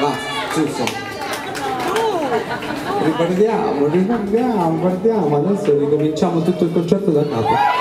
Basta, giusto. Ripartiamo, ripartiamo, partiamo, adesso ricominciamo tutto il concerto da capo.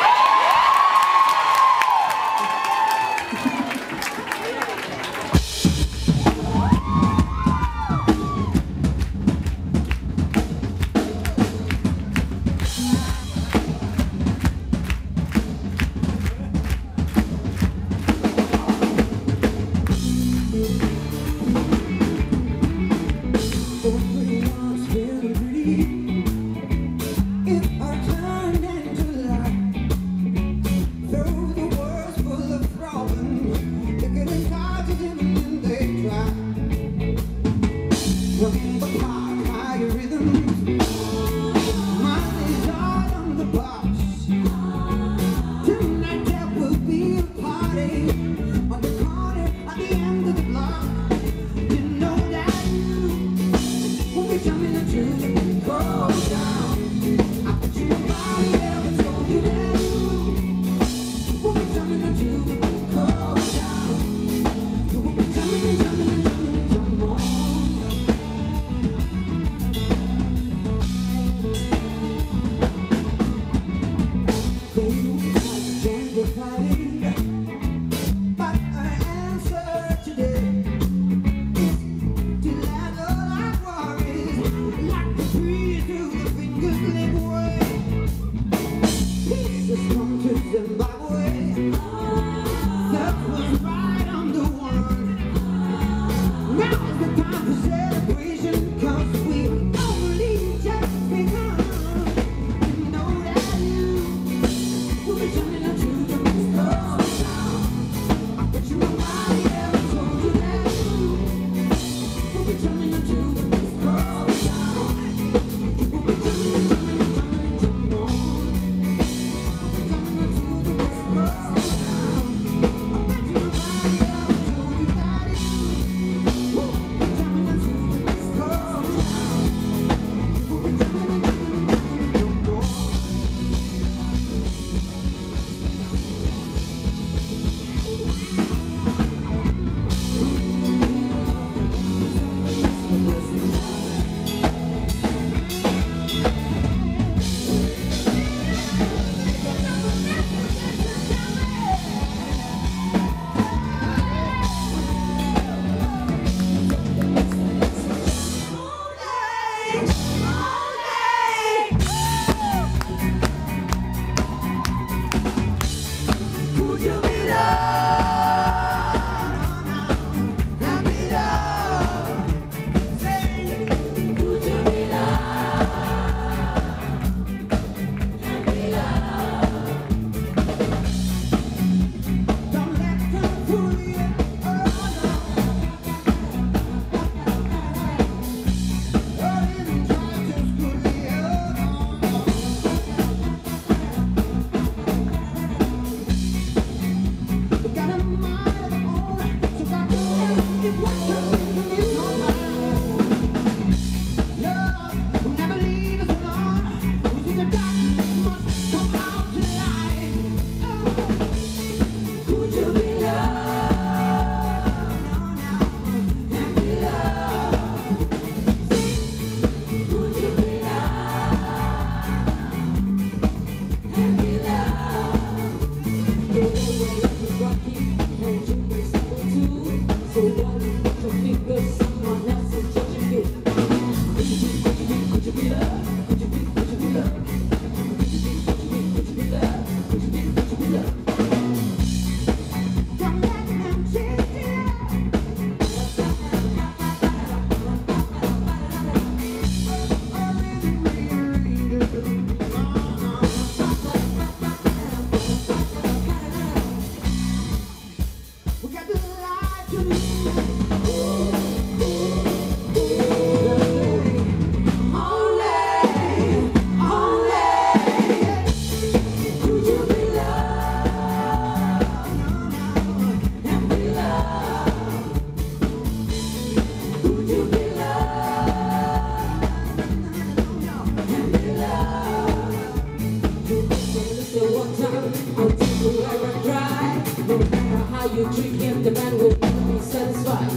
Until you ever cry No matter how you treat him The man will never be satisfied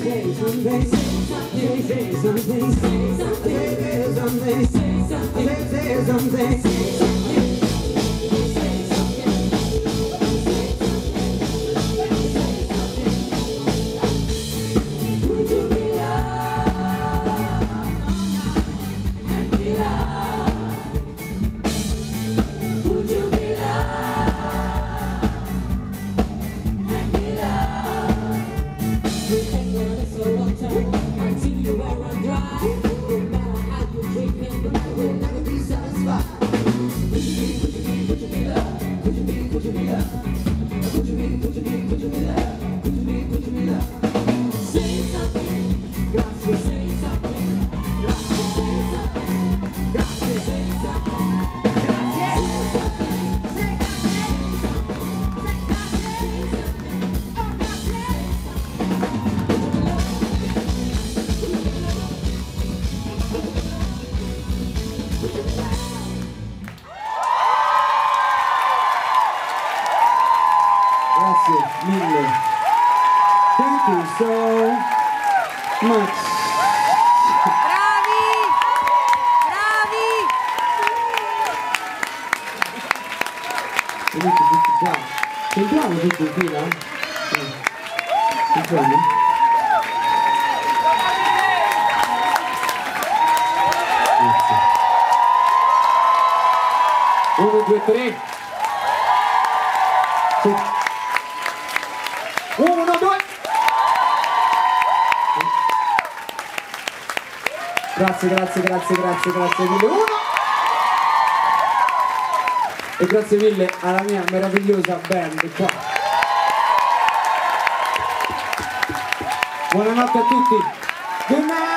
Say something, say something, say something, say something, say something, say something. Thank you so much. Bravi! Bravi! Venite tutti qua. Entriamo tutti in fila? Sì. Entriamo? Grazie. Uno, due, tre. Sì. Grazie, grazie, grazie, grazie, grazie mille. Uno. E grazie mille alla mia meravigliosa band qua. Buonanotte a tutti. Good night!